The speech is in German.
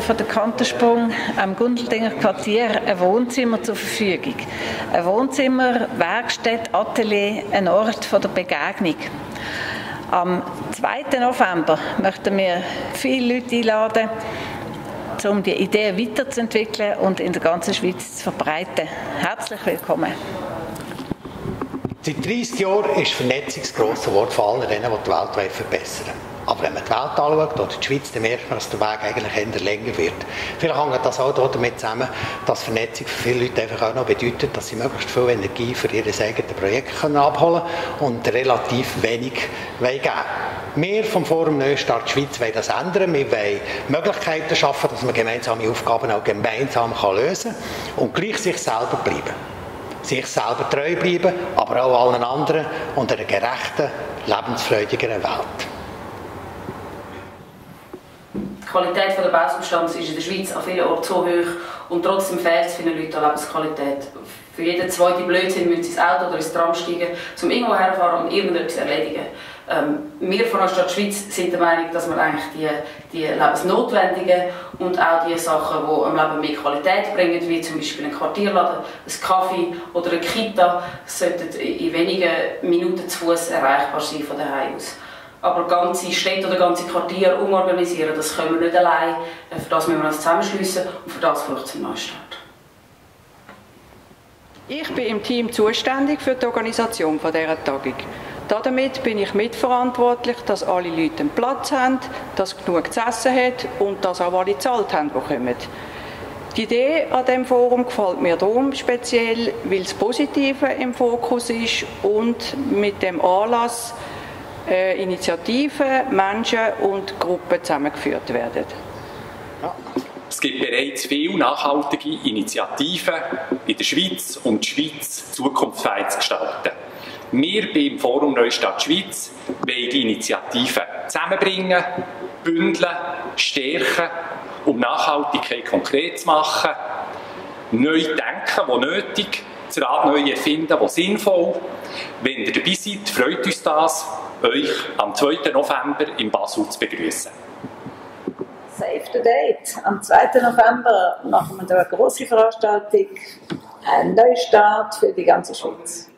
von der Kantersprung am Gundeldinger Quartier ein Wohnzimmer zur Verfügung. Ein Wohnzimmer, Werkstatt, Atelier, ein Ort der Begegnung. Am 2. November möchten wir viele Leute einladen, um die Idee weiterzuentwickeln und in der ganzen Schweiz zu verbreiten. Herzlich willkommen. Seit 30 Jahren ist Vernetzung das grosse Wort von allen denen, die die Welt verbessern wollen. Aber wenn man die Welt anschaut, oder die Schweiz, dann merkt man, dass der Weg eigentlich eher länger wird. Vielleicht hängt das auch damit zusammen, dass Vernetzung für viele Leute einfach auch noch bedeutet, dass sie möglichst viel Energie für ihr eigenes Projekt können abholen können und relativ wenig geben wir vom Forum Neustart Schweiz wollen das ändern. Wir wollen Möglichkeiten schaffen, dass man gemeinsame Aufgaben auch gemeinsam lösen kann und gleich sich selber bleiben sich selber treu bleiben, aber auch allen anderen und einer gerechten, lebensfreudigeren Welt. Die Qualität der Bausubstanz ist in der Schweiz an vielen Orten so hoch und trotzdem fehlt es vielen Leuten an Lebensqualität. Für jeden zweiten Blödsinn müssen sie ins Auto oder ins Tram steigen, um irgendwo herfahren und irgendetwas erledigen. Ähm, wir von der Stadt Schweiz sind der Meinung, dass man eigentlich die, die lebensnotwendigen und auch die Sachen, die am Leben mehr Qualität bringen, wie zum Beispiel ein Quartierladen, ein Kaffee oder eine Kita, sollten in wenigen Minuten zu Fuß erreichbar sein von daheim aus. Aber ganze Städte oder ganze Quartiere umorganisieren, das können wir nicht allein. Äh, für das müssen wir uns zusammenschliessen und für das braucht es einen Neustart. Ich bin im Team zuständig für die Organisation dieser Tagung. Damit bin ich mitverantwortlich, dass alle Leute einen Platz haben, dass genug zu essen hat und dass auch alle gezahlt haben, die kommen. Die Idee an diesem Forum gefällt mir darum speziell, weil das Positive im Fokus ist und mit dem Anlass äh, Initiativen, Menschen und Gruppen zusammengeführt werden. Es gibt bereits viele nachhaltige Initiativen in der Schweiz, um die Schweiz zukunftsfähig zu gestalten. Wir beim Forum Neustadt Schweiz wollen die Initiativen zusammenbringen, bündeln, stärken, um Nachhaltigkeit konkret zu machen, neu denken, wo nötig, das Rad neu erfinden, wo sinnvoll. Wenn ihr dabei seid, freut uns das, euch am 2. November in Basel zu begrüßen. Save the Date. Am 2. November machen wir da eine große Veranstaltung, einen Neustart für die ganze Schweiz.